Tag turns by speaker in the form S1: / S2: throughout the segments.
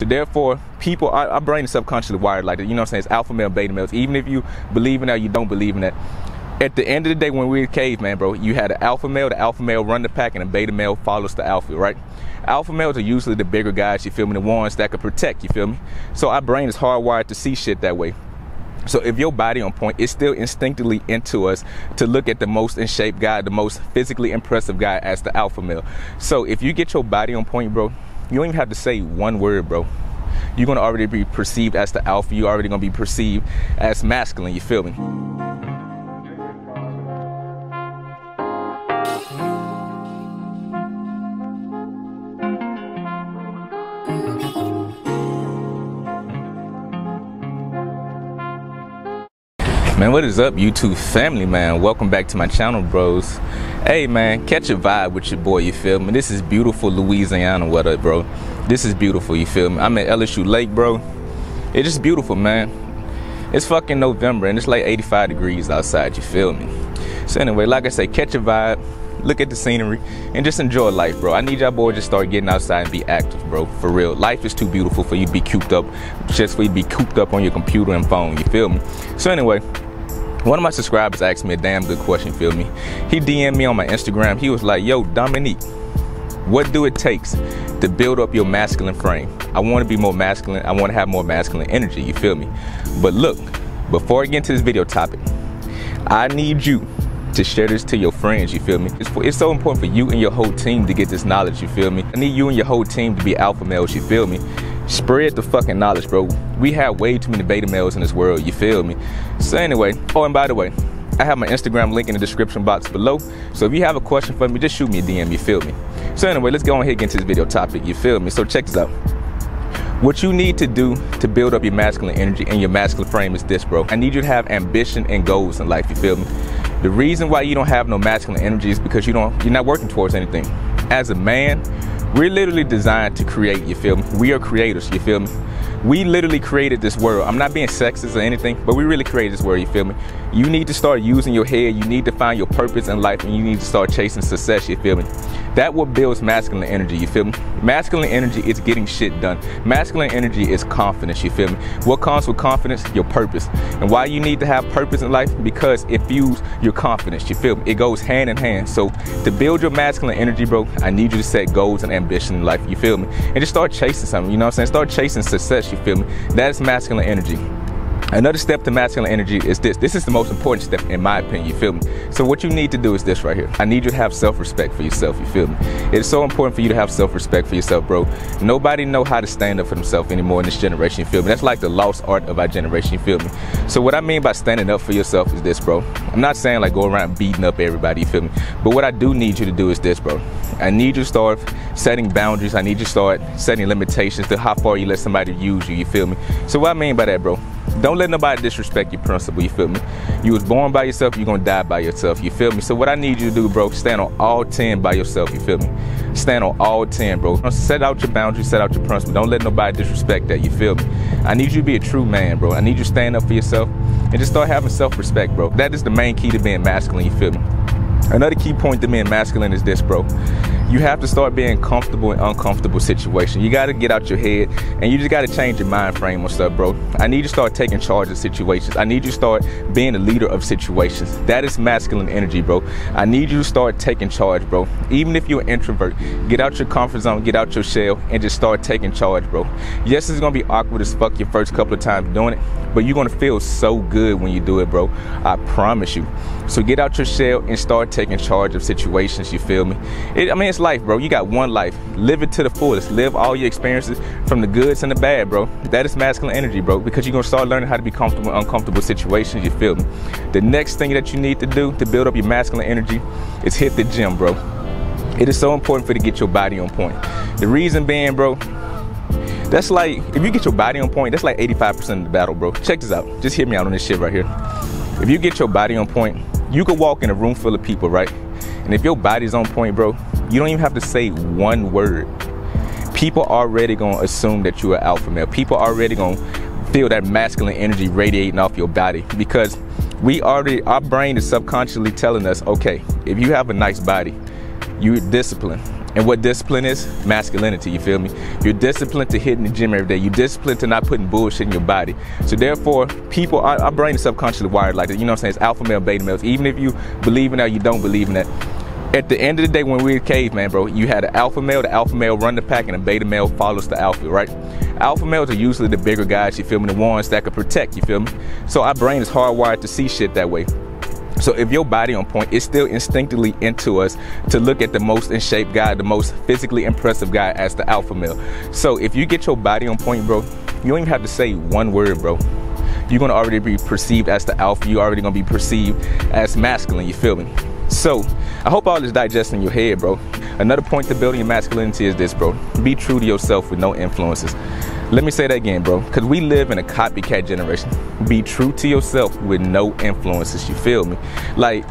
S1: So therefore, people, our, our brain is subconsciously wired like that. You know what I'm saying? It's alpha male, beta males. Even if you believe in that, you don't believe in that. At the end of the day, when we were caveman, bro, you had an alpha male. The alpha male run the pack, and a beta male follows the alpha, right? Alpha males are usually the bigger guys. You feel me? The ones that can protect. You feel me? So our brain is hardwired to see shit that way. So if your body on point, it's still instinctively into us to look at the most in shape guy, the most physically impressive guy as the alpha male. So if you get your body on point, bro, you don't even have to say one word, bro. You're gonna already be perceived as the alpha. You're already gonna be perceived as masculine. You feel me? Man, what is up, YouTube family, man? Welcome back to my channel, bros. Hey, man, catch a vibe with your boy, you feel me? This is beautiful Louisiana, up, bro? This is beautiful, you feel me? I'm at LSU Lake, bro. It's just beautiful, man. It's fucking November and it's like 85 degrees outside, you feel me? So anyway, like I say, catch a vibe, look at the scenery, and just enjoy life, bro. I need y'all boys to start getting outside and be active, bro. For real. Life is too beautiful for you to be cooped up, just for you to be cooped up on your computer and phone, you feel me? So anyway, one of my subscribers asked me a damn good question, feel me? He DM'd me on my Instagram. He was like, yo, Dominique, what do it takes to build up your masculine frame? I want to be more masculine. I want to have more masculine energy, you feel me? But look, before I get into this video topic, I need you to share this to your friends, you feel me? It's, it's, so important for you and your whole team to get this knowledge, you feel me? I need you and your whole team to be alpha males, you feel me? Spread the fucking knowledge, bro. We have way too many beta males in this world, you feel me? So anyway, oh, and by the way, I have my Instagram link in the description box below. So if you have a question for me, just shoot me a DM, you feel me? So anyway, let's go ahead and get into this video topic, you feel me? So check this out. What you need to do to build up your masculine energy and your masculine frame is this, bro. I need you to have ambition and goals in life, you feel me? The reason why you don't have no masculine energy is because you don't you're not working towards anything. As a man, we're literally designed to create, you feel me? We are creators, you feel me? We literally created this world. I'm not being sexist or anything, but we really created this world, you feel me? You need to start using your head, you need to find your purpose in life, and you need to start chasing success, you feel me? That what builds masculine energy, you feel me? Masculine energy is getting shit done. Masculine energy is confidence, you feel me? What comes with confidence? Your purpose. And why you need to have purpose in life? Because it fuels your confidence, you feel me? It goes hand in hand. So to build your masculine energy, bro, I need you to set goals and ambition in life, you feel me? And just start chasing something, you know what I'm saying? Start chasing success, you feel me? That is masculine energy. Another step to masculine energy is this. This is the most important step in my opinion, you feel me? So what you need to do is this right here. I need you to have self-respect for yourself, you feel me? It's so important for you to have self-respect for yourself, bro. Nobody know how to stand up for themselves anymore in this generation, you feel me? That's like the lost art of our generation, you feel me? So what I mean by standing up for yourself is this, bro. I'm not saying like go around beating up everybody, you feel me? But what I do need you to do is this, bro. I need you to start setting boundaries. I need you to start setting limitations to how far you let somebody use you, you feel me? So what I mean by that, bro, don't let nobody disrespect your principle, you feel me? You was born by yourself, you're gonna die by yourself, you feel me? So what I need you to do, bro, stand on all 10 by yourself, you feel me? Stand on all 10, bro. Set out your boundaries, set out your principle. Don't let nobody disrespect that, you feel me? I need you to be a true man, bro. I need you to stand up for yourself and just start having self-respect, bro. That is the main key to being masculine, you feel me? Another key point to being masculine is this, bro you have to start being comfortable in uncomfortable situations. You got to get out your head and you just got to change your mind frame on stuff, bro. I need you to start taking charge of situations. I need you to start being a leader of situations. That is masculine energy, bro. I need you to start taking charge, bro. Even if you're an introvert, get out your comfort zone, get out your shell, and just start taking charge, bro. Yes, it's gonna be awkward as fuck your first couple of times doing it, but you're gonna feel so good when you do it, bro. I promise you. So get out your shell and start taking charge of situations. You feel me? It, I mean, it's life, bro. You got one life. Live it to the fullest. Live all your experiences from the goods and the bad, bro. That is masculine energy, bro, because you're going to start learning how to be comfortable in uncomfortable situations. You feel me? The next thing that you need to do to build up your masculine energy is hit the gym, bro. It is so important for you to get your body on point. The reason being, bro, that's like, if you get your body on point, that's like 85% of the battle, bro. Check this out. Just hear me out on this shit right here. If you get your body on point, you could walk in a room full of people, right? And if your body's on point, bro, you don't even have to say one word. People already gonna assume that you're alpha male. People already gonna feel that masculine energy radiating off your body because we already, our brain is subconsciously telling us, okay, if you have a nice body, you're disciplined, And what discipline is? Masculinity, you feel me? You're disciplined to hit in the gym every day. You're disciplined to not putting bullshit in your body. So therefore, people, our, our brain is subconsciously wired like that. You know what I'm saying? It's alpha male, beta males. Even if you believe in that, you don't believe in that. At the end of the day, when we were caveman, bro, you had an alpha male, the alpha male run the pack, and a beta male follows the alpha, right? Alpha males are usually the bigger guys, you feel me? The ones that could protect, you feel me? So our brain is hardwired to see shit that way. So if your body on point, it's still instinctively into us to look at the most in shape guy, the most physically impressive guy as the alpha male. So if you get your body on point, bro, you don't even have to say one word, bro. You're gonna already be perceived as the alpha. You're already gonna be perceived as masculine. You feel me? So I hope all this digesting in your head, bro. Another point to building your masculinity is this, bro. Be true to yourself with no influences. Let me say that again, bro, because we live in a copycat generation. Be true to yourself with no influences. You feel me? Like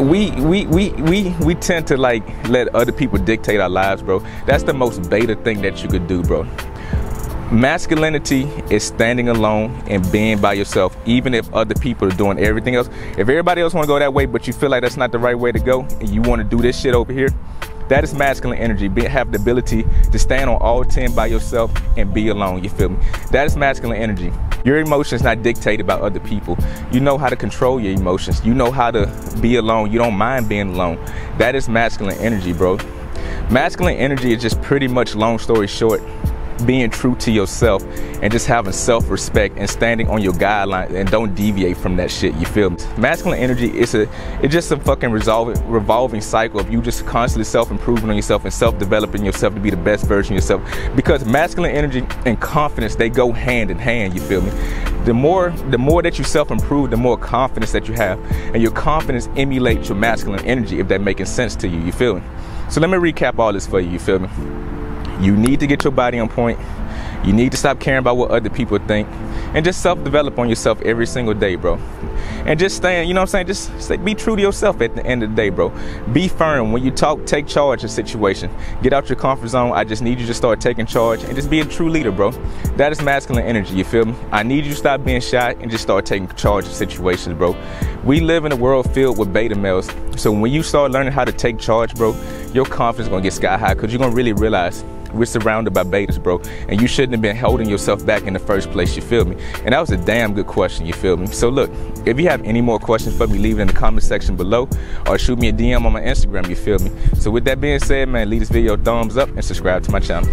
S1: we we we we we tend to like let other people dictate our lives, bro. That's the most beta thing that you could do, bro. Masculinity is standing alone and being by yourself, even if other people are doing everything else. If everybody else want to go that way, but you feel like that's not the right way to go, and you want to do this shit over here, that is masculine energy. Be, have the ability to stand on all 10 by yourself and be alone. You feel me? That is masculine energy. Your emotions not dictated by other people. You know how to control your emotions. You know how to be alone. You don't mind being alone. That is masculine energy, bro. Masculine energy is just pretty much long story short being true to yourself and just having self-respect and standing on your guidelines and don't deviate from that shit you feel me? Masculine energy is a it's just a fucking resolving revolving cycle of you just constantly self-improving on yourself and self-developing yourself to be the best version of yourself. Because masculine energy and confidence they go hand in hand you feel me? The more the more that you self-improve the more confidence that you have. And your confidence emulates your masculine energy if that making sense to you you feel me? So let me recap all this for you you feel me you need to get your body on point. You need to stop caring about what other people think and just self-develop on yourself every single day, bro. And just stand, you know what I'm saying? Just say, be true to yourself at the end of the day, bro. Be firm. When you talk, take charge of situation. Get out your comfort zone. I just need you to start taking charge and just be a true leader, bro. That is masculine energy, you feel me? I need you to stop being shy and just start taking charge of situations, bro. We live in a world filled with beta males. So when you start learning how to take charge, bro, your confidence is gonna get sky high because you're gonna really realize we're surrounded by betas, bro, and you shouldn't have been holding yourself back in the first place, you feel me? And that was a damn good question, you feel me? So look, if you have any more questions for me, leave it in the comment section below or shoot me a DM on my Instagram, you feel me? So with that being said, man, leave this video a thumbs up and subscribe to my channel.